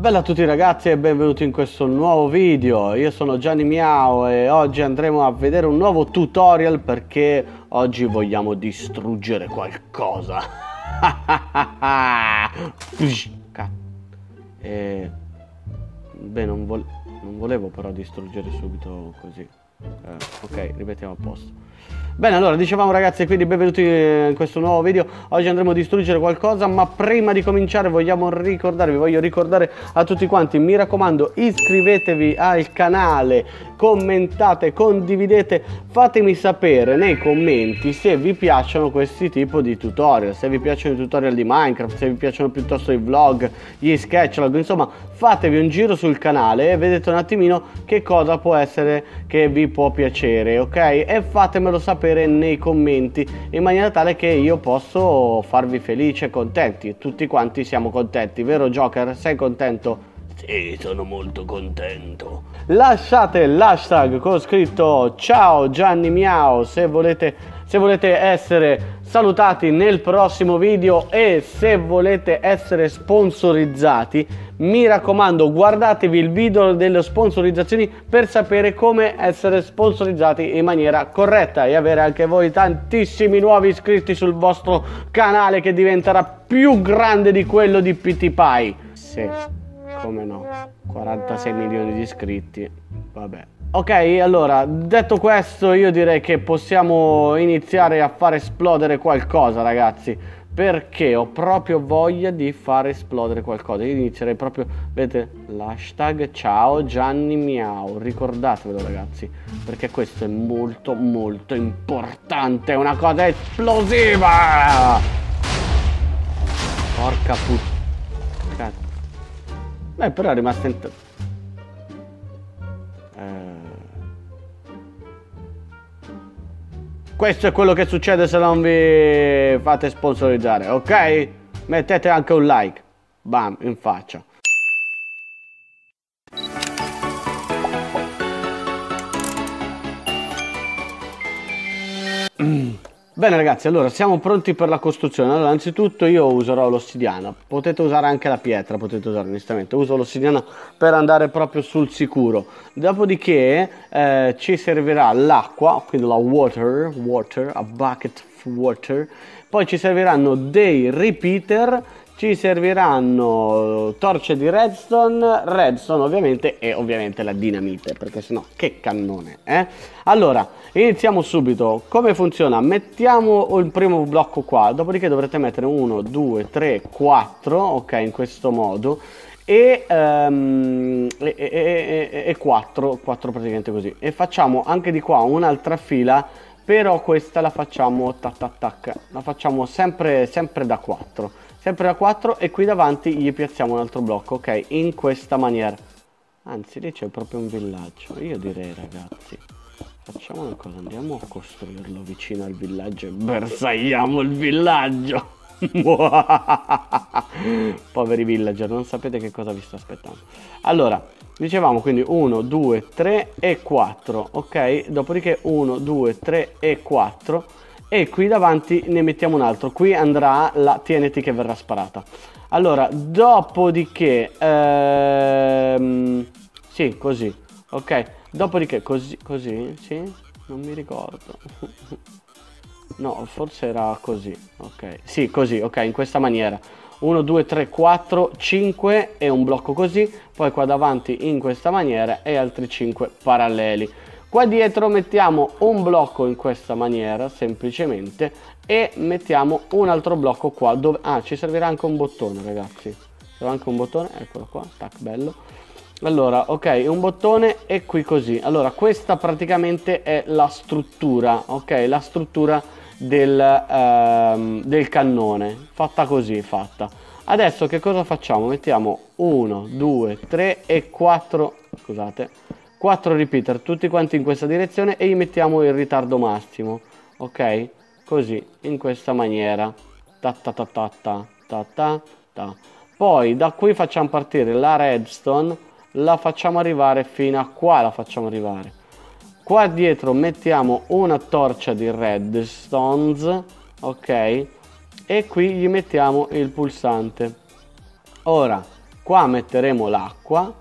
Bella a tutti ragazzi e benvenuti in questo nuovo video, io sono Gianni Miao e oggi andremo a vedere un nuovo tutorial perché oggi vogliamo distruggere qualcosa. E... Beh non, vo non volevo però distruggere subito così eh, Ok, ripetiamo a posto Bene, allora, dicevamo ragazzi, quindi benvenuti in questo nuovo video. Oggi andremo a distruggere qualcosa, ma prima di cominciare vogliamo ricordarvi, voglio ricordare a tutti quanti, mi raccomando, iscrivetevi al canale, commentate, condividete, fatemi sapere nei commenti se vi piacciono questi tipi di tutorial, se vi piacciono i tutorial di Minecraft, se vi piacciono piuttosto i vlog, gli sketchlog, insomma, fatevi un giro sul canale e vedete un attimino che cosa può essere che vi può piacere, ok? E fatemelo sapere nei commenti in maniera tale che io posso farvi felici e contenti. Tutti quanti siamo contenti, vero Joker? Sei contento? Sì, sono molto contento. Lasciate l'hashtag con scritto ciao Gianni Miao se volete, se volete essere salutati nel prossimo video e se volete essere sponsorizzati mi raccomando guardatevi il video delle sponsorizzazioni per sapere come essere sponsorizzati in maniera corretta e avere anche voi tantissimi nuovi iscritti sul vostro canale che diventerà più grande di quello di PT Pie sì, come no? 46 milioni di iscritti vabbè. Ok, allora, detto questo io direi che possiamo iniziare a far esplodere qualcosa ragazzi. Perché ho proprio voglia di far esplodere qualcosa. Io inizierei proprio vedete l'hashtag ciao Gianni Miao ricordatevelo ragazzi perché questo è molto molto importante. È una cosa esplosiva! Porca puttana beh però è rimasta in Questo è quello che succede se non vi fate sponsorizzare, ok? Mettete anche un like. Bam, in faccia. Bene ragazzi, allora siamo pronti per la costruzione. Allora, anzitutto io userò l'ossidiana. Potete usare anche la pietra, potete usare onestamente. Uso l'ossidiana per andare proprio sul sicuro. Dopodiché eh, ci servirà l'acqua, quindi la water, water, a bucket of water. Poi ci serviranno dei repeater ci serviranno torce di redstone, redstone ovviamente e ovviamente la dinamite perché sennò che cannone eh? allora iniziamo subito. Come funziona? Mettiamo il primo blocco qua dopodiché dovrete mettere 1 2 3 4 ok in questo modo e, um, e, e, e 4, 4 praticamente così. E facciamo anche di qua un'altra fila però questa la facciamo tac tac tac. La facciamo sempre, sempre da 4 sempre da 4 e qui davanti gli piazziamo un altro blocco, ok? In questa maniera. Anzi, lì c'è proprio un villaggio. Io direi, ragazzi, facciamo una cosa, andiamo a costruirlo vicino al villaggio e bersagliamo il villaggio. Poveri villager, non sapete che cosa vi sta aspettando. Allora, dicevamo quindi 1, 2, 3 e 4, ok? Dopodiché 1, 2, 3 e 4 e qui davanti ne mettiamo un altro. Qui andrà la TNT che verrà sparata. Allora dopodiché ehm, sì così. Ok. Dopodiché così così sì non mi ricordo. No forse era così. Ok. Sì così ok in questa maniera. 1 2 3 4 5 e un blocco così. Poi qua davanti in questa maniera e altri 5 paralleli Qua dietro mettiamo un blocco in questa maniera, semplicemente, e mettiamo un altro blocco qua, dove... Ah, ci servirà anche un bottone, ragazzi. C'è anche un bottone, eccolo qua, tac, bello. Allora, ok, un bottone e qui così. Allora, questa praticamente è la struttura, ok? La struttura del, ehm, del cannone, fatta così, fatta. Adesso che cosa facciamo? Mettiamo 1, 2, 3 e 4, scusate, 4 repeater tutti quanti in questa direzione e gli mettiamo il ritardo massimo ok? Così in questa maniera. Ta ta ta ta ta ta ta, ta. poi da qui facciamo partire la redstone la facciamo arrivare fino a qua la facciamo arrivare. Qua dietro mettiamo una torcia di redstones ok? E qui gli mettiamo il pulsante. Ora qua metteremo l'acqua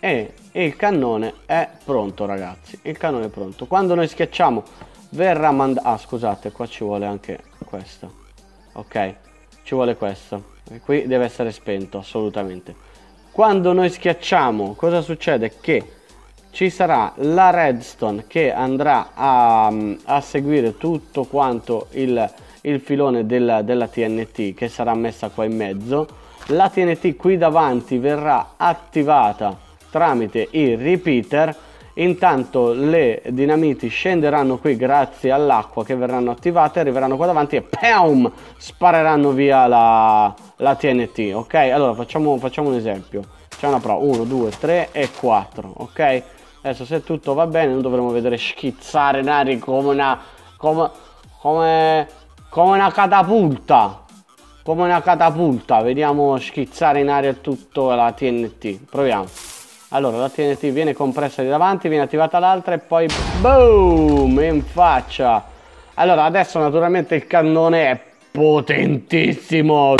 e il cannone è pronto ragazzi. Il cannone è pronto. Quando noi schiacciamo verrà mandato ah scusate qua ci vuole anche questo ok ci vuole questo e qui deve essere spento assolutamente. Quando noi schiacciamo cosa succede? Che ci sarà la redstone che andrà a, a seguire tutto quanto il, il filone della, della TNT che sarà messa qua in mezzo. La TNT qui davanti verrà attivata tramite il repeater. Intanto le dinamiti scenderanno qui grazie all'acqua che verranno attivate arriveranno qua davanti e PAUM spareranno via la, la TNT ok? Allora facciamo, facciamo un esempio. C'è una prova 1 2 3 e 4 ok? Adesso se tutto va bene noi dovremo vedere schizzare nari come una come, come, come una catapulta. Come una catapulta. Vediamo schizzare in aria tutto la TNT proviamo allora la TNT viene compressa di davanti viene attivata l'altra e poi boom in faccia. Allora adesso naturalmente il cannone è potentissimo.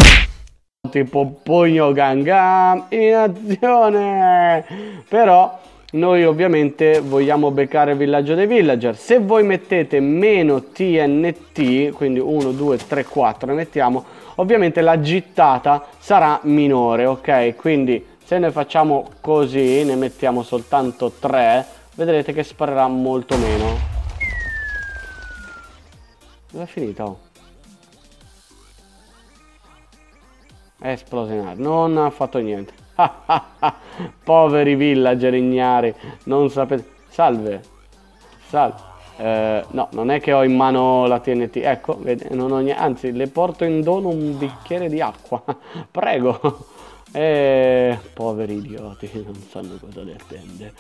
Tipo pugno gangam in azione. Però noi ovviamente vogliamo beccare il villaggio dei villager. Se voi mettete meno TNT quindi 1 2 3 4 mettiamo ovviamente la gittata sarà minore ok? Quindi se ne facciamo così ne mettiamo soltanto 3 vedrete che sparerà molto meno dove è finita oh? è esploso in aria non ha fatto niente Poveri villager ignari, non sapete... Salve, salve. Eh, no, non è che ho in mano la TNT. Ecco, non ho niente. Anzi, le porto in dono un bicchiere di acqua. Prego. Eh, poveri idioti, non sanno cosa le attende.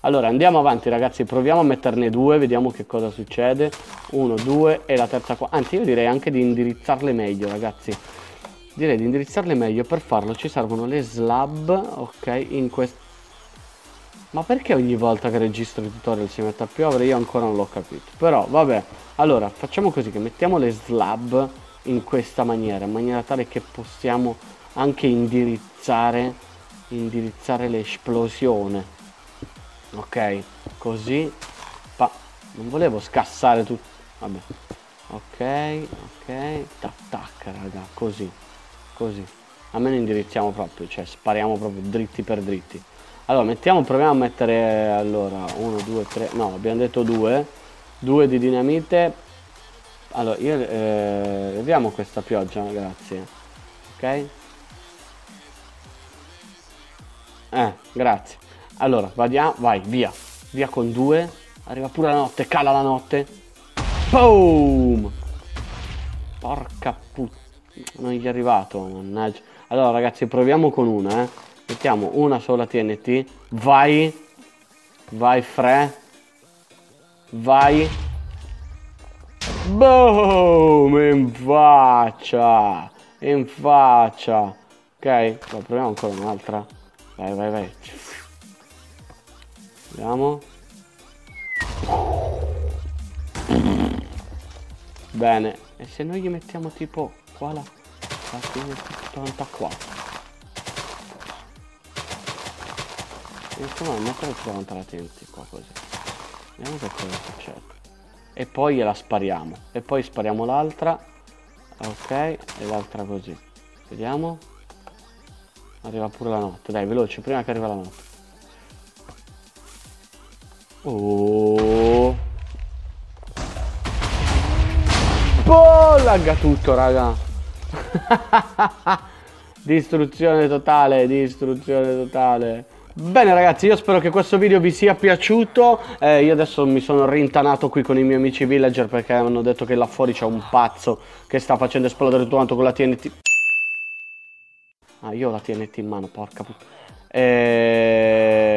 Allora, andiamo avanti ragazzi, proviamo a metterne due, vediamo che cosa succede. Uno, due e la terza qua. Anzi, io direi anche di indirizzarle meglio, ragazzi direi di indirizzarle meglio per farlo ci servono le slab ok in questo ma perché ogni volta che registro il tutorial si mette a piovere io ancora non l'ho capito però vabbè allora facciamo così che mettiamo le slab in questa maniera in maniera tale che possiamo anche indirizzare indirizzare l'esplosione. Ok così. Pa non volevo scassare tutto vabbè. Ok ok tac tac raga così così. Almeno indirizziamo proprio cioè spariamo proprio dritti per dritti. Allora mettiamo proviamo a mettere allora 1 2 3 no abbiamo detto 2 2 di dinamite. Allora io eh, vediamo questa pioggia grazie. Ok eh grazie allora vadiamo vai via via con 2 arriva pure la notte cala la notte boom porca puttana non gli è arrivato, mannaggia. Allora ragazzi, proviamo con una, eh. Mettiamo una sola TNT. Vai. Vai, Fre. Vai. Boom! In faccia. In faccia. Ok, proviamo ancora un'altra. Vai, vai, vai. Vediamo. Bene. E se noi gli mettiamo tipo qua la, la fine 94 insomma mettere 40 latenti qua così. Vediamo che cosa succede. E poi gliela spariamo. E poi spariamo l'altra. Ok e l'altra così. Vediamo arriva pure la notte dai veloce prima che arriva la notte oh Boh, lagga tutto raga distruzione totale, distruzione totale. Bene ragazzi, io spero che questo video vi sia piaciuto, eh, io adesso mi sono rintanato qui con i miei amici villager perché hanno detto che là fuori c'è un pazzo che sta facendo esplodere tutto quanto con la TNT. Ah, io ho la TNT in mano, porca puttana. Eh...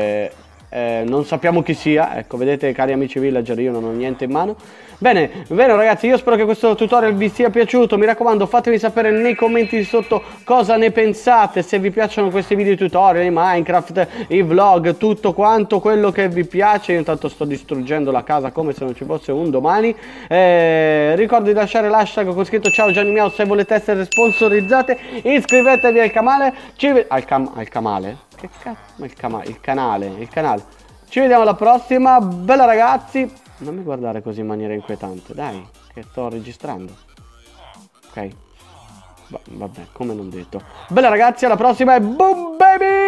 eh, non sappiamo chi sia, ecco vedete cari amici villager io non ho niente in mano. Bene, bene ragazzi? Io spero che questo tutorial vi sia piaciuto, mi raccomando fatemi sapere nei commenti sotto cosa ne pensate, se vi piacciono questi video tutorial, i Minecraft, i vlog, tutto quanto quello che vi piace, io intanto sto distruggendo la casa come se non ci fosse un domani, eh, ricordo di lasciare l'hashtag con scritto ciao Gianni Miao se volete essere sponsorizzate, iscrivetevi al canale, ci al, cam al canale? Che cazzo? Il, cama il canale, il canale. Ci vediamo alla prossima, bella ragazzi. Non mi guardare così in maniera inquietante, dai, che sto registrando. Ok. Va vabbè, come non detto. Bella ragazzi, alla prossima e boom baby!